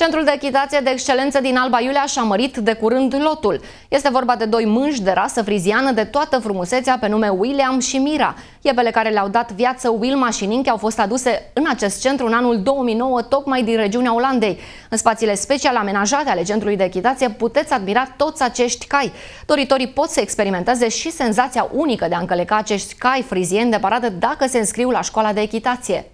Centrul de echitație de excelență din Alba Iulia și-a mărit de curând lotul. Este vorba de doi mânși de rasă friziană de toată frumusețea pe nume William și Mira. Iepele care le-au dat viață Wilma și Ninche au fost aduse în acest centru în anul 2009, tocmai din regiunea Olandei. În spațiile special amenajate ale Centrului de Echitație puteți admira toți acești cai. Doritorii pot să experimenteze și senzația unică de a încăleca acești cai frizieni de parade dacă se înscriu la școala de echitație.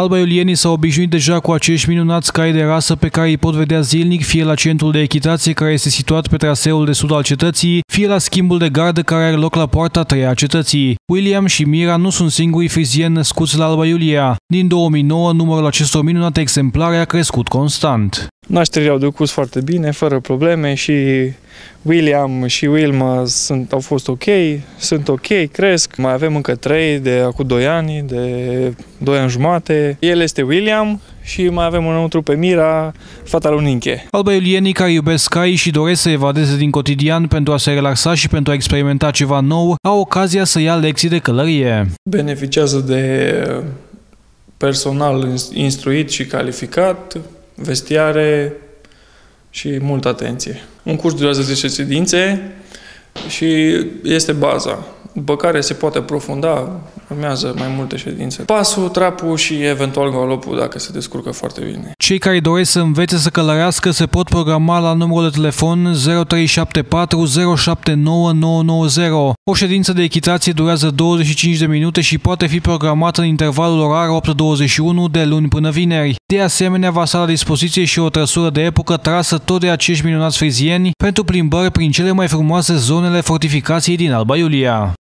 Alba Iulienii s-au obișnuit deja cu acești minunați cai de rasă pe care îi pot vedea zilnic, fie la centrul de echitație care este situat pe traseul de sud al cetății, fie la schimbul de gardă care are loc la poarta 3 a cetății. William și Mira nu sunt singurii frizieni născuți la Alba Iulia. Din 2009, numărul acestor minunate exemplare a crescut constant. Nașterile au decurs foarte bine, fără probleme și William și Wilma sunt, au fost ok, sunt ok, cresc. Mai avem încă trei de acum 2 ani, de 2 ani jumate. El este William și mai avem înăuntru pe Mira, fata lui Ninche. Alba Iulienii care iubesc cai și doresc să evadeze din cotidian pentru a se relaxa și pentru a experimenta ceva nou, au ocazia să ia lecții de călărie. Beneficiază de personal instruit și calificat, vestiare și multă atenție. Un curs durează 10 ședințe și este baza după care se poate aprofunda, urmează mai multe ședințe. Pasul, trapul și eventual galopul, dacă se descurcă foarte bine. Cei care doresc să învețe să călărească se pot programa la numărul de telefon 0374 079990. O ședință de echitație durează 25 de minute și poate fi programată în intervalul orar 8-21 de luni până vineri. De asemenea, va sta la dispoziție și o trăsură de epocă trasă tot de acești minunați frizieni pentru plimbări prin cele mai frumoase zonele fortificației din Alba Iulia.